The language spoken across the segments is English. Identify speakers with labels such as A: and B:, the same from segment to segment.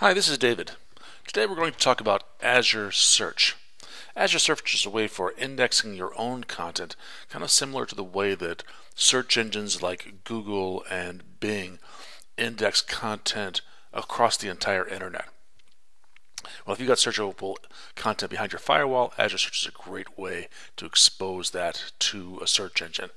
A: Hi, this is David. Today we're going to talk about Azure Search. Azure Search is a way for indexing your own content, kind of similar to the way that search engines like Google and Bing index content across the entire internet. Well, if you've got searchable content behind your firewall, Azure Search is a great way to expose that to a search engine.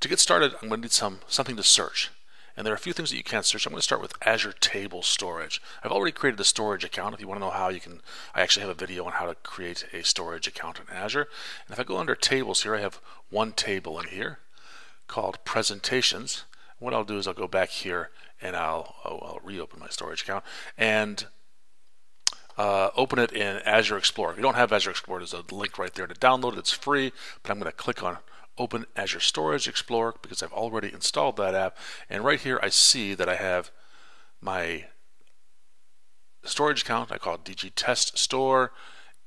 A: To get started, I'm going to need some something to search. And there are a few things that you can't search. I'm going to start with Azure Table Storage. I've already created a storage account. If you want to know how you can, I actually have a video on how to create a storage account in Azure. And if I go under tables here, I have one table in here called presentations. What I'll do is I'll go back here and I'll, oh, I'll reopen my storage account and uh, open it in Azure Explorer. If you don't have Azure Explorer, there's a link right there to download it. It's free, but I'm going to click on open Azure Storage Explorer because I've already installed that app. And right here I see that I have my storage account. I call it DG Test Store.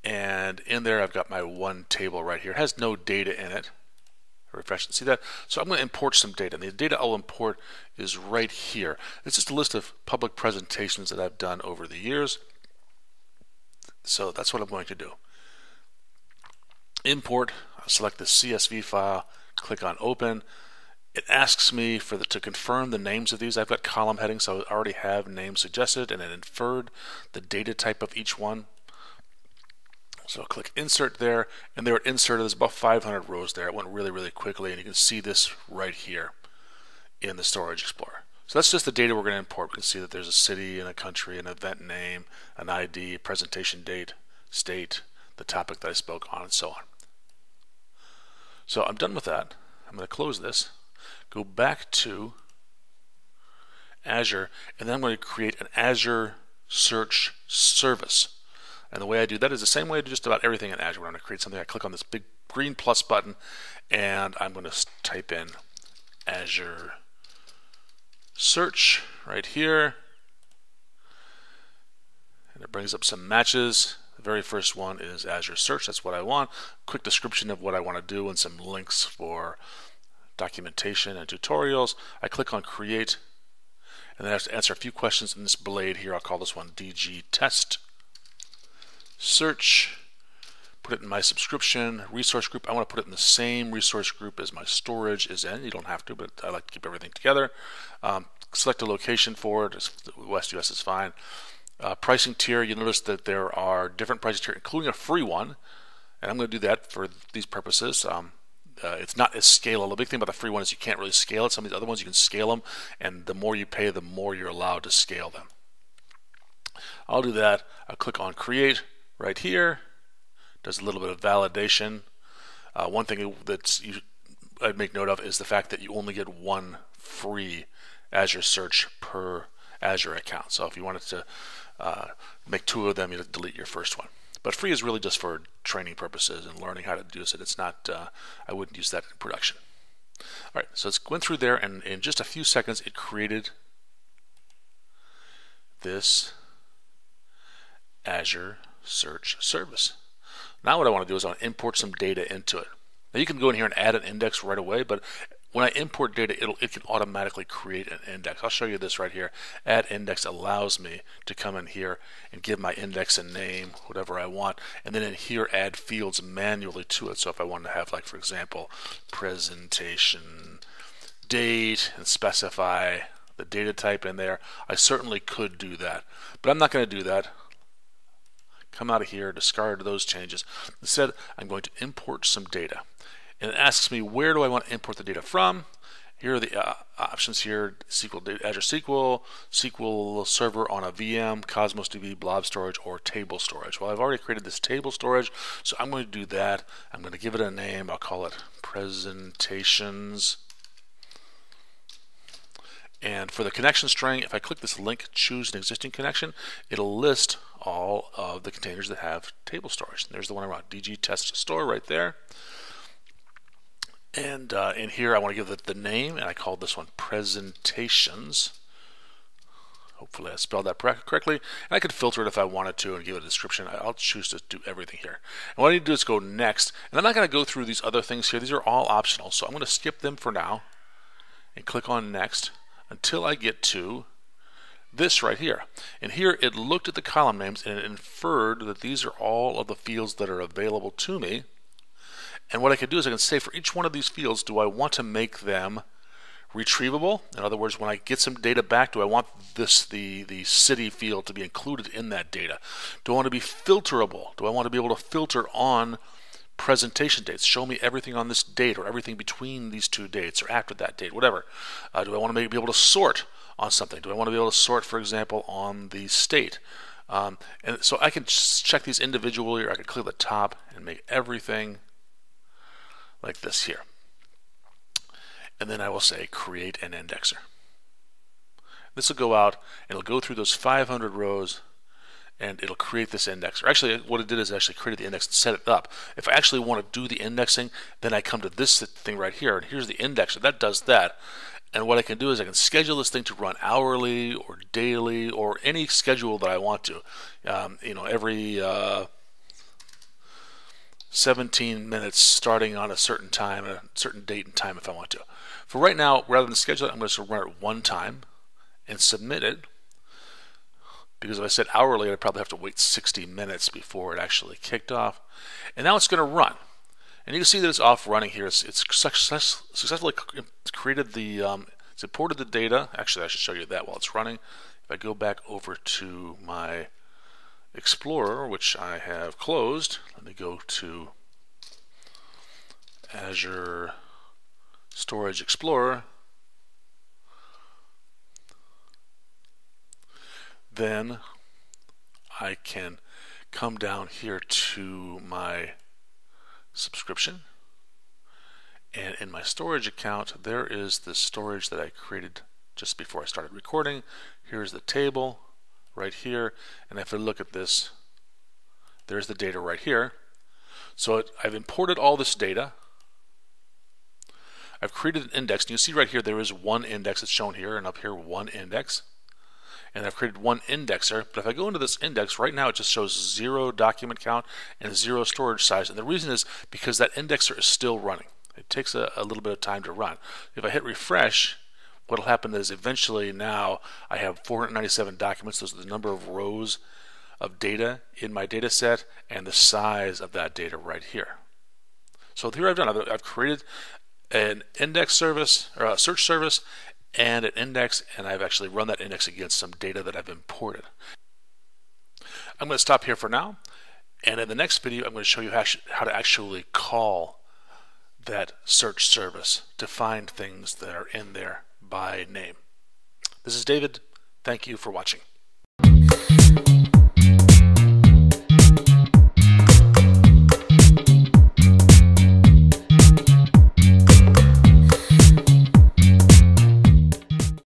A: And in there I've got my one table right here. It has no data in it. Refresh and see that. So I'm going to import some data. And the data I'll import is right here. It's just a list of public presentations that I've done over the years. So that's what I'm going to do. Import I select the CSV file, click on open. It asks me for the, to confirm the names of these. I've got column headings, so I already have names suggested and it inferred the data type of each one. So I'll click insert there, and there it inserted. There's about 500 rows there. It went really, really quickly, and you can see this right here in the Storage Explorer. So that's just the data we're going to import. We can see that there's a city and a country, an event name, an ID, presentation date, state, the topic that I spoke on, and so on. So I'm done with that. I'm going to close this, go back to Azure, and then I'm going to create an Azure Search Service. And the way I do that is the same way I do just about everything in Azure. I'm going to create something, I click on this big green plus button, and I'm going to type in Azure Search right here. And it brings up some matches. The very first one is Azure Search. That's what I want. Quick description of what I want to do and some links for documentation and tutorials. I click on Create and then I have to answer a few questions in this blade here. I'll call this one DG Test. Search. Put it in my subscription resource group. I want to put it in the same resource group as my storage is in. You don't have to, but I like to keep everything together. Um, select a location for it. West US is fine uh, pricing tier, you notice that there are different pricing tier, including a free one. And I'm going to do that for these purposes. Um, uh, it's not as scalable. The big thing about the free one is you can't really scale it. Some of these other ones you can scale them, and the more you pay, the more you're allowed to scale them. I'll do that. I'll click on Create right here. Does a little bit of validation. Uh, one thing that I'd make note of is the fact that you only get one free Azure search per Azure account. So if you wanted to uh, make two of them, you delete your first one. But free is really just for training purposes and learning how to do it. It's not, uh, I wouldn't use that in production. All right, so it's went through there, and in just a few seconds, it created this Azure Search Service. Now what I want to do is I want to import some data into it. Now you can go in here and add an index right away, but when I import data, it'll, it can automatically create an index. I'll show you this right here. Add index allows me to come in here and give my index a name, whatever I want, and then in here add fields manually to it. So if I want to have, like, for example, presentation date and specify the data type in there, I certainly could do that. But I'm not going to do that. Come out of here, discard those changes. Instead, I'm going to import some data and it asks me where do I want to import the data from. Here are the uh, options here, SQL, Azure SQL, SQL Server on a VM, Cosmos DB, Blob Storage, or Table Storage. Well, I've already created this table storage, so I'm going to do that. I'm going to give it a name. I'll call it Presentations. And for the connection string, if I click this link, choose an existing connection, it'll list all of the containers that have table storage. And there's the one I want, DG Test Store right there. And uh, in here, I want to give it the name, and I called this one Presentations. Hopefully, I spelled that correctly. And I could filter it if I wanted to and give it a description. I'll choose to do everything here. And what I need to do is go next. And I'm not going to go through these other things here. These are all optional. So I'm going to skip them for now and click on next until I get to this right here. And here it looked at the column names and it inferred that these are all of the fields that are available to me. And what I can do is I can say for each one of these fields, do I want to make them retrievable? In other words, when I get some data back, do I want this the, the city field to be included in that data? Do I want to be filterable? Do I want to be able to filter on presentation dates. Show me everything on this date or everything between these two dates or after that date, whatever. Uh, do I want to be able to sort on something? Do I want to be able to sort, for example, on the state? Um, and so I can check these individually or I can click the top and make everything like this here. And then I will say create an indexer. This will go out and it'll go through those 500 rows and it'll create this indexer. Actually, what it did is actually created the index and set it up. If I actually want to do the indexing, then I come to this thing right here, and here's the indexer. That does that. And what I can do is I can schedule this thing to run hourly or daily or any schedule that I want to. Um, you know, every uh, 17 minutes starting on a certain time, a certain date and time if I want to. For right now, rather than schedule it, I'm going to run it one time and submit it because if I said hourly, I'd probably have to wait 60 minutes before it actually kicked off. And now it's going to run. And you can see that it's off running here. It's, it's success, successfully created the, um, it's imported the data. Actually, I should show you that while it's running. If I go back over to my Explorer, which I have closed, let me go to Azure Storage Explorer. then I can come down here to my subscription. And in my storage account there is the storage that I created just before I started recording. Here's the table right here and if I look at this there's the data right here so it, I've imported all this data I've created an index and you see right here there is one index that's shown here and up here one index and I've created one indexer. But if I go into this index, right now it just shows zero document count and zero storage size. And the reason is because that indexer is still running. It takes a, a little bit of time to run. If I hit refresh, what will happen is eventually now I have 497 documents. Those are the number of rows of data in my data set and the size of that data right here. So here I've done, I've, created an index service or a search service and an index, and I've actually run that index against some data that I've imported. I'm going to stop here for now, and in the next video I'm going to show you how to actually call that search service to find things that are in there by name. This is David. Thank you for watching.